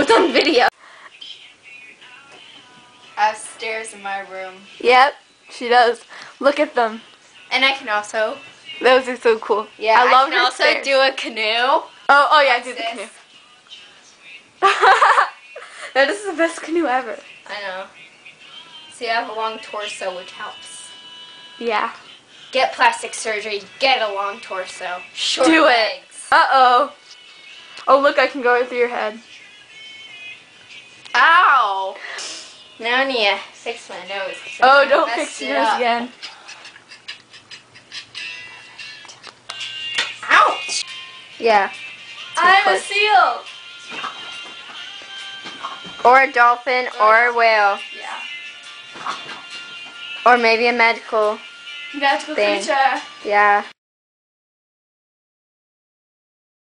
it's on video. I have stairs in my room. Yep, she does. Look at them. And I can also, Those are so cool. yeah, I love can also stairs. do a canoe. Oh, oh yeah, I do the canoe. that is the best canoe ever. I know. See, I have a long torso, which helps. Yeah. Get plastic surgery, get a long torso. Short Do it. legs. Uh oh. Oh look, I can go right through your head. Ow! Now I need to fix my nose. Oh, don't fix your nose up. again. Ouch! Yeah. I'm a seal! Or a dolphin, or a whale, Yeah. or maybe a magical. Magical Thing. creature. Yeah.